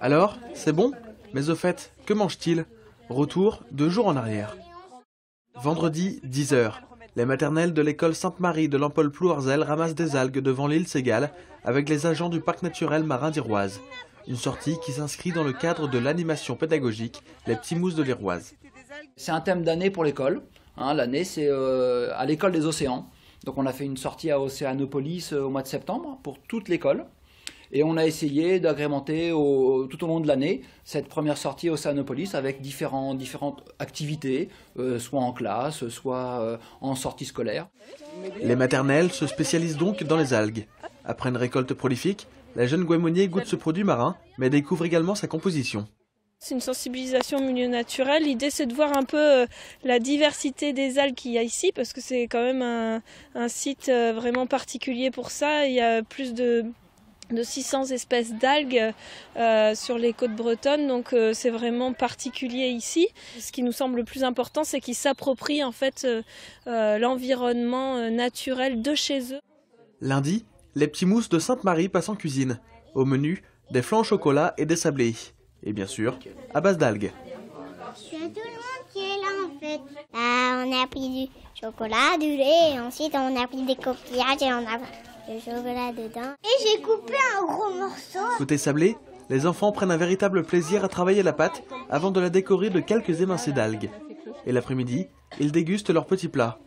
Alors, c'est bon? Mais au fait, que mange-t-il? Retour deux jours en arrière. Vendredi, 10h. Les maternelles de l'école Sainte-Marie de l'Empole Plouarzel ramassent des algues devant l'île Ségale avec les agents du parc naturel marin d'Iroise. Une sortie qui s'inscrit dans le cadre de l'animation pédagogique Les Petits Mousses de l'Iroise. C'est un thème d'année pour l'école. Hein, L'année, c'est euh, à l'école des océans. Donc on a fait une sortie à Océanopolis euh, au mois de septembre pour toute l'école. Et on a essayé d'agrémenter au- tout au long de l'année cette première sortie à Océanopolis avec différents, différentes activités, euh, soit en classe, soit euh, en sortie scolaire. Les maternelles se spécialisent donc dans les algues. Après une récolte prolifique, la jeune Guémonier goûte ce produit marin, mais découvre également sa composition. C'est une sensibilisation au milieu naturel. L'idée, c'est de voir un peu euh, la diversité des algues qu'il y a ici, parce que c'est quand même un, un site vraiment particulier pour ça. Il y a plus de, de 600 espèces d'algues euh, sur les côtes bretonnes, donc euh, c'est vraiment particulier ici. Ce qui nous semble le plus important, c'est qu'ils s'approprient en fait euh, euh, l'environnement naturel de chez eux. Lundi, les petits mousses de Sainte-Marie passent en cuisine. Au menu, des flancs au chocolat et des sablés. Et bien sûr, à base d'algues. Il y a tout le monde qui est là en fait. Bah, on a pris du chocolat, du lait, et ensuite on a pris des coquillages et on a du chocolat dedans. Et j'ai coupé un gros morceau. Côté sablé, les enfants prennent un véritable plaisir à travailler la pâte avant de la décorer de quelques émincés d'algues. Et l'après-midi, ils dégustent leurs petits plats.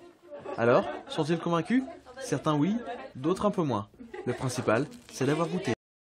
Alors, sont-ils convaincus? Certains oui, d'autres un peu moins. Le principal, c'est d'avoir goûté.